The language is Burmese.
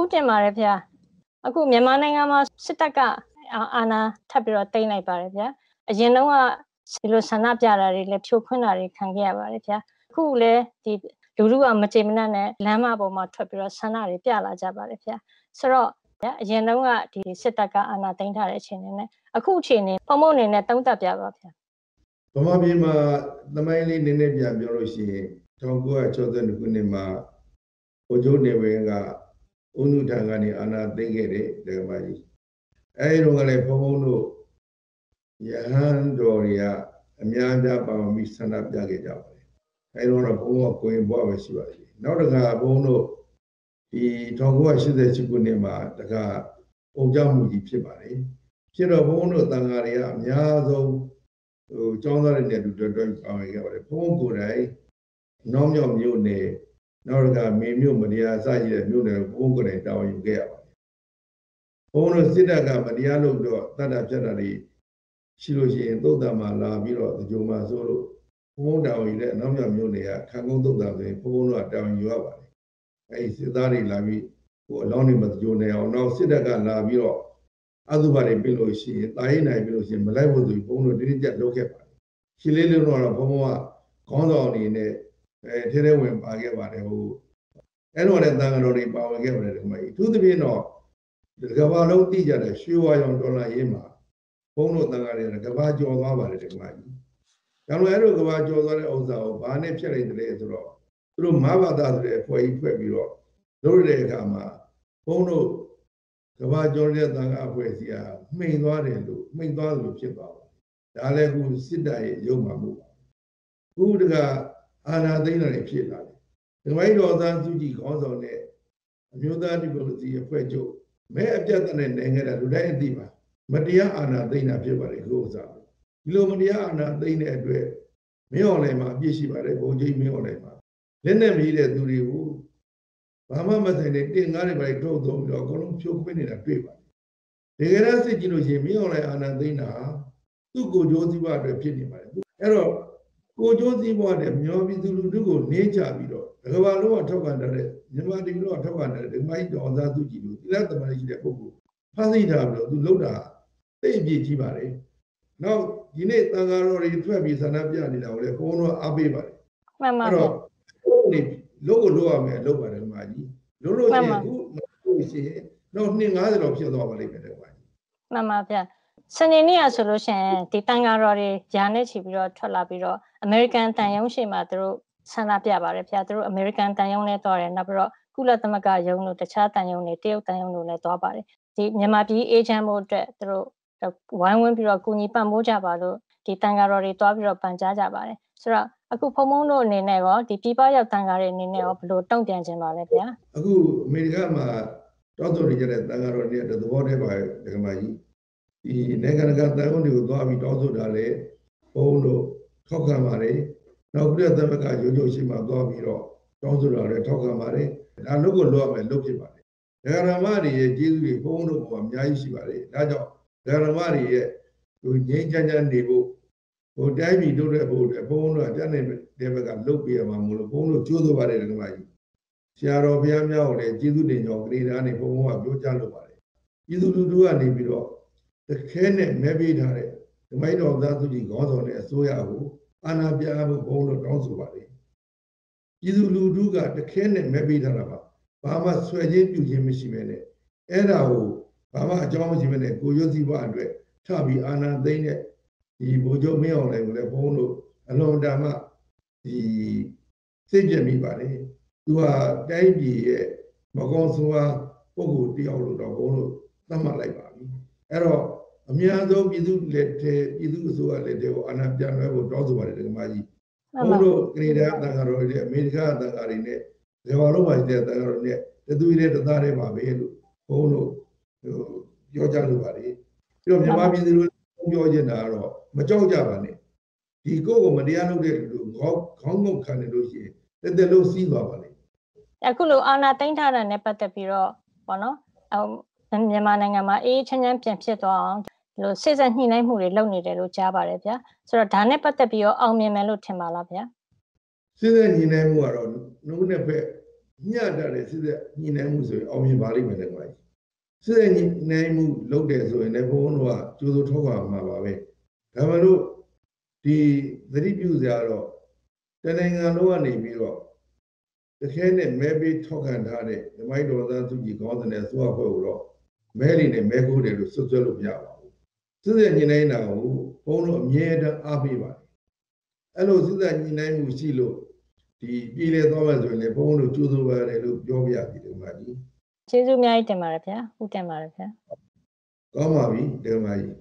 ဥတင်ပါတယ်ဗျာအခုမြန်မာနိုင်ငံမှာစစ်တပ်ကအာဏာထပ်ပြီးတော့တိမ့်လိုက်ပါတယ်ဗျာအရင်တော့ကဒီလိုဆန္ဒပြတာတွေလည်းဖြိုခွင်းတာတွေခံခဲ့ရပါတယ်ဗျာအခုလည်းဒီလူလူကမကြေမနက်နဲ့လမ်းမပေါ်မှာထွက်ပြီးတော့ဆန္ဒတွေပြလာကြပါတယ်ဗျာဆိုတော့ဗျာအရင်တော့ကဒီစစ်တပ်ကအာဏာသိမ်းထားတဲ့အချိန်နဲ့အခုအချိန်နဲ့ပုံမုံအနေနဲ့တုံးတက်ပြပါဗျာဗမာပြည်မှာသမိုင်းလေးနည်းနည်းပြန်ပြောလို့ရှိရင်1962ခုနှစ်မှာဘိုလ်ချုပ်နေဝင်းက ဥနုထံကနေအာဏာသိမ်းခဲ့တဲ့ဒကမာကြီးအဲဒီတော့ကလည်းဘုံဘုံတို့ယဟန်တော်တွေကအများများပါဝင်ပြီးဆန္ဒပြခဲ့ကြပါတယ်အဲဒီတော့ဘုံဘုံကကိုရင်ဘွားပဲရှိပါသေးတယ်နောက်တစ်ခါဘုံတို့ဒီ1988ခုနှစ်မှာတခါပုံကြမှုကြီးဖြစ်ပါတယ်ဖြစ်တော့ဘုံတို့တန်ဃာတွေကအများဆုံးဟိုကျောင်းသားတွေနဲ့တူတွဲတွဲပါဝင်ခဲ့ပါတယ်ဘုံကိုယ်တိုင်နောက်မြောက်မြို့နယ် နောက်တစ်ခါမေမြို့မတရားစရှိတဲ့မြို့နယ်ကိုဘုံကိုယ်တိုင်တာဝန်ယူခဲ့ရပါတယ်ဘုံတို့စစ်တပ်ကမတရားလုပ်တော့တတ်တာဖြတ်တာတွေရှိလို့ရှိရင်သုတ်တံမှာလာပြီးတော့ဒီကြုံမှာဆိုလို့ဘုံတာဝန်ယူတဲ့အနောက်မြောက်မြို့နယ်ကခံကုန်းသုတ်တံဆိုရင်ဘုံတို့ကတာဝန်ယူရပါတယ်အဲဒီစစ်သားတွေလာပြီးဟိုအလောင်းတွေမကြိုနေအောင်နောက်စစ်တပ်ကလာပြီးတော့အသုဘတွေပြင်လို့ရှိရင်တာရင်နိုင်ပြင်လို့ရှိရင်မလိုက်ဖို့ဆိုပြီးဘုံတို့တင်းတင်းကြပ်လုပ်ခဲ့ပါတယ်ရှင်းလေးလုံးတော့ဘုံဘုံကခေါင်းဆောင်အနေနဲ့ အဲထဲထဲဝင်ပါခဲ့ပါတယ်ဟိုအဲ့တော့လည်းတန်ဃာတော်တွေပါဝင်ခဲ့ပါတယ်ဒီမှာအထူးသဖြင့်တော့ဒီကဘာလုံးသိကြတဲ့ရွှေဝါရောင်ဒေါ်လာရေးမှာဘုန်းတို့တန်ဃာတွေကကဘာကျော်သွားပါတယ်ဒီမှာကြီးဒါလို့အဲ့လိုကဘာကျော်သွားတဲ့ဥစ္စာကိုဘာနဲ့ဖြစ်လိုက်တယ်ဆိုတော့သူတို့မဘာသာဆိုတဲ့အဖွဲ့ကြီးဖွဲ့ပြီးတော့လုပ်တဲ့အခါမှာဘုန်းတို့ကဘာကျော်တဲ့တန်ဃာအဖွဲ့စီကမှိန်သွားတယ်လို့မှိန်သွားလို့ဖြစ်သွားပါတယ်ဒါလည်းခုစစ်တပ်ရဲ့ရုံမှမှုပါခုတက အာဏာသိမ်းတာတွေဖြစ်လာတယ်။ဒီမိုင်းတော်သားစုကြည်ခေါင်းဆောင်တဲ့အမျိုးသားဒီမိုကရေစီအဖွဲ့ချုပ်မဲအပြတ်တဲ့နိုင်ငံတာလူတိုင်းအသိပါမတရားအာဏာသိမ်းတာဖြစ်ပါလေခုဥစားဒီလိုမတရားအာဏာသိမ်းတဲ့အတွက်မင်းအောင်လည်းမှာအပြစ်ရှိပါတယ်ဘုံကြီးမင်းအောင်လည်းမှာလက်နဲ့မီးတဲ့သူတွေကိုဘာမှမဆိုင်တဲ့တင်ကားတွေပဲထုတ်သုံးပြီးတော့အကုန်လုံးဖြိုးခွင်းနေတာတွေ့ပါတယ်တကယ်တော့စစ်ကြည့်လို့ရှိရင်မင်းအောင်လည်းအာဏာသိမ်းတာသူ့ကိုယ်ကျိုးစည်းပွားအတွက်ဖြစ်နေပါတယ်အဲ့တော့ ကိုကျိုးစည်းပွားတဲ့မြောပြည်သူလူထုကိုနေချပြီးတော့တကဘာလုံးကထောက်ခံတဲ့မြန်မာပြည်လုံးကထောက်ခံတဲ့ဒီမိုင်းတော်သားသူကြည်လို့သီလသမารရှိတဲ့ပုဂ္ဂိုလ်ဖန်ဆီးထားပြီးတော့သူလှုပ်တာသိအပြည့်ကြီးပါတယ်။နောက်ဒီနေ့တန်ဃာတော်တွေထွက်ပြီးဆန္ဒပြနေတာကိုလည်းဘုန်းတော်အားပေးပါတယ်။မှန်ပါဗျာ။ဒီလို့ကိုလို့ရမယ်လုပ်ပါတယ်ဒီမှာကြီး။လို့လို့ရှိရင်ခုလို့ရှိရင်တော့250လောက်ဖြစ်သွားပါလိမ့်မယ်ဒီမှာကြီး။မှန်ပါဗျာ။ စနေနေ့ကဆိုလို့ရှိရင်ဒီတန်ဃာတော်တွေဂျာနဲ့ချီပြီးတော့ထွက်လာပြီးတော့အမေရိကန်တန်ယုံရှိမှသူတို့ဆန္ဒပြပါတယ်ဗျာသူတို့အမေရိကန်တန်ယုံနဲ့တွားတယ်နောက်ပြီးတော့ကုလသမဂ္ဂယုံတို့တခြားတန်ယုံတွေတရုတ်တန်ယုံတို့လည်းတွားပါတယ်ဒီမြန်မာပြည်အေဂျင့်ဖို့အတွက်သူတို့ဝိုင်းဝန်းပြီးတော့ကူညီပံ့ပိုးကြပါလို့ဒီတန်ဃာတော်တွေတွားပြီးတော့ပန်ကြားကြပါတယ်ဆိုတော့အခုဖုံဖုံတို့အနေနဲ့ရောဒီပြပရောက်တန်ဃာတွေအနေနဲ့ရောဘယ်လိုတုံ့ပြန်ခြင်းပါလဲဗျာအခုအမေရိကန်မှာတောက်တော်နေကြတဲ့တန်ဃာတော်တွေသဘောတည်းပါဒကမာကြီး ဒီနိုင်ငံကတန်ယုံတွေကိုတွားပြီးတောင်းဆိုတာလေဘုန်းတို့ထောက်ခံပါတယ်နောက်ပြည့်သမကရုံရုံရှိမှသွားပြီးတော့တောင်းဆိုတာလည်းထောက်ခံပါတယ်ဒါလုပ်ကိုလုပ်ရမယ်လုပ်ဖြစ်ပါတယ်ဒဂရမတွေရဲ့ကျေးဇူးတွေဘုန်းတို့ကအများကြီးရှိပါတယ်ဒါကြောင့်ဒဂရမတွေရဲ့ဟိုငြိမ်းချမ်းချမ်းနေဖို့ဟိုတိုင်းပြည်တို့တဲ့ဖို့အတွက်ဘုန်းတို့ကတက်နေတဲ့ဘက်ကလုပ်ပြရမှာမလို့ဘုန်းတို့ကြိုးစားပါတယ်ဒဂမကြီးဆရာတော်ဘုရားများကိုလည်းကျေးဇူးတင်ကြောင်းဂရေသားနေဘုန်းဘုန်းကပြောကြားလုပ်ပါတယ်ကျေးဇူးလူလူကနေပြီးတော့ တခဲနဲ့မဲပေးထားတဲ့ဓမ္မိတော်သားသူကြီးခေါင်းဆောင်တဲ့အစိုးရကိုအာဏာပြဖို့ဘုံလို့တောင်းဆိုပါလေပြည်သူလူထုကတခဲနဲ့မဲပေးထားတာပါဘာမှဆွဲချင်းပြုချင်းမရှိပဲနဲ့အဲ့ဒါကိုဘာမှအကြောင်းမရှိပဲနဲ့ကိုရွတ်စီဘအတွက်ထပြီးအာဏာသိမ်းတဲ့ဒီဘိုးချုပ်မင်းအောင်လည်းကိုလည်းဘုံလို့အလွန်တမ်းမှဒီစိတ်ကြမိပါလေသူကတိုင်းပြည်ရဲ့မကောင်းဆိုးအားပုဂ္ဂိုလ်တယောက်လို့တော့ဘုံလို့သတ်မှတ်လိုက်ပါပြီအဲ့တော့ အများဆုံးပြည်သူလက်ထဲပြည်သူအစိုးရလက်ထဲကိုအာဏာပြန်လွှဲဖို့တောင်းဆိုပါတယ်ဒကမာကြီးဘုန်းတို့ကနေဒါတန်ခါတော်တွေအမေရိကန်တန်ခါတွေနဲ့ဒီဘာလို့ပါတဲ့တန်ခါတော်တွေတသူတွေတသားတွေပါပဲလို့ဘုန်းတို့ပြောကြလို့ပါလေပြီးတော့မြန်မာပြည်သူတွေပြောချင်တာကတော့မကြောက်ကြပါနဲ့ဒီကိုယ်ကိုမတရားလုပ်တဲ့လူခေါင်းခေါင်းငုတ်ခံနေလို့ရှိရင်တက်တက်လုံးစီးသွားပါလေအခုလိုအာဏာသိမ်းထားတာနဲ့ပတ်သက်ပြီးတော့ဘောနော်မြန်မာနိုင်ငံမှာအေးချမ်းချမ်းပြန်ဖြစ်သွားအောင် လိုစိတ်ဆက်ညှိနှိုင်းမှုတွေလုပ်နေတယ်လို့ကြားပါတယ်ဗျာဆိုတော့ဒါနဲ့ပတ်သက်ပြီးတော့အောင်မြင်မယ်လို့ထင်ပါလားဗျာစိတ်ဆက်ညှိနှိုင်းမှုကတော့နှုတ်နဲ့ဖက်ညှတတဲ့စစ်သက်ညှိနှိုင်းမှုဆိုရင်အောင်မြင်ပါလိမ့်မယ်လေကွာစစ်သက်ညှိနှိုင်းမှုလုပ်တယ်ဆိုရင်လည်းဘုန်းဘုန်းတို့ကကြိုးစိုးထောက်ပါမှာပါပဲဒါမှမဟုတ်ဒီသတိပြုစရာတော့တနိုင်ငံလုံးကနေပြီးတော့တခဲနဲ့မဲပေးထောက်ခံထားတဲ့ဓမ္မိုက်တော်သားသူကြီးကောင်းတဲ့ဆိုအဖွဲ့ကိုတော့မဲလီနဲ့မဲခိုးတယ်လို့ဆွဆွဲလို့မရပါဘူး စစ်သက်ညှိနှိုင်းတာကိုဘုန်းတို့အမြဲတမ်းအားပေးပါတယ်အဲ့လိုစစ်သက်ညှိနှိုင်းမှုရှိလို့ဒီပြည်လေသွားမှဆိုရင်လည်းဘုန်းဘုန်းတို့ကြိုးစိုးပါတယ်လို့ပြောပြရပြီဒီမှာကြီးကျေးဇူးအများကြီးတင်ပါတယ်ဗျာဟုတ်တင်ပါတယ်ဗျာကောင်းပါပြီဒီမှာကြီး